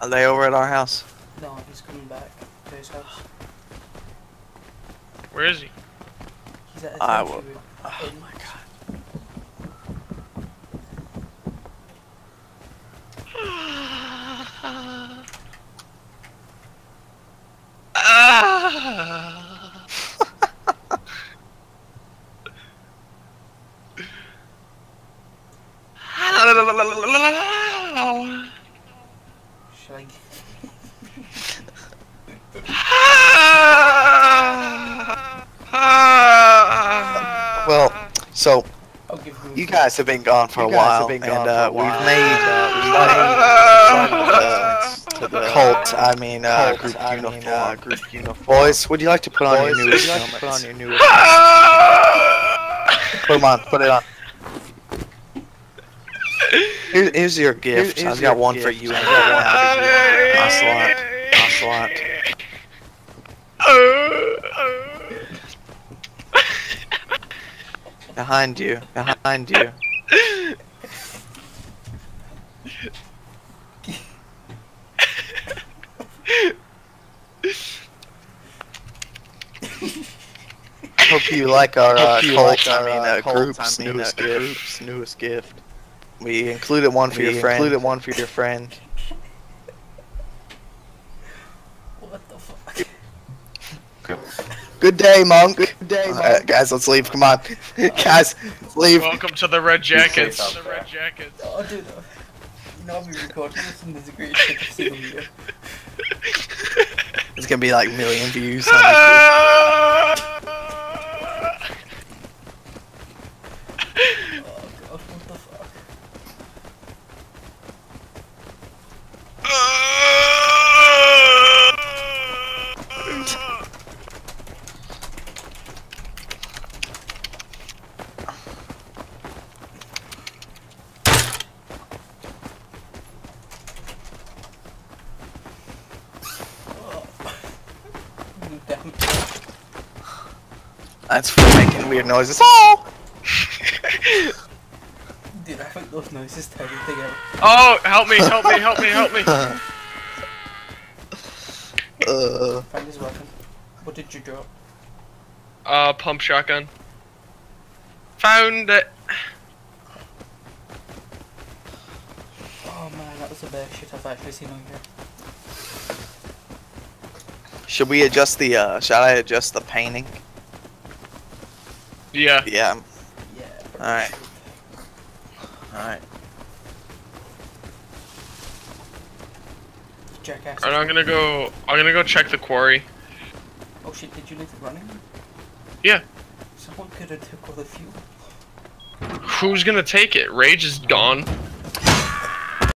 Are they over at our house? No, he's coming back to his house. Where is he? He's at his I house. will- Oh my god. Shall I? Well, so I'll give him. you guys have been gone for a guys while, have been and gone uh, for a we've made Uh, uh, to the cult. I mean, uh, Cult, group I mean, uniform. uh, group uniform. Boys, would you like to put on Boys, your would newest you like put on your newest Put them on. Put it on. Here, here's your gift. here's I've got one gift. for you. I've and got Ocelot. Ocelot. Behind you. Behind you. Hope you like our uh, cult. like I mean, uh, uh, cult, group's I mean, newest uh, gift. group's newest gift. We included one for We your friend. included one for your friend. What the fuck? Good day, monk. Good day, Alright, guys, let's leave. Come on, guys, leave. Welcome to the Red Jackets. Say The Red Jackets. Oh, dude. uh, You know, I'll be recording this and there's a great shit to video. It's gonna be like million views. on YouTube. Oh god, what the fuck? Oh. Damn. That's for making weird noises. Oh! Dude, I think those noises tell everything out. Oh, help me, help me, help me, help me. uh, Find his weapon. What did you drop? Uh, pump shotgun. Found it. Oh man, that was the best shit I've actually seen on here. Should we adjust the? uh Should I adjust the painting? Yeah. Yeah. Yeah. Alright. All right. Jackass. Alright, I'm gonna go. I'm gonna go check the quarry. Oh shit, did you leave it running? Yeah. Someone could have took all the fuel. Who's gonna take it? Rage is gone.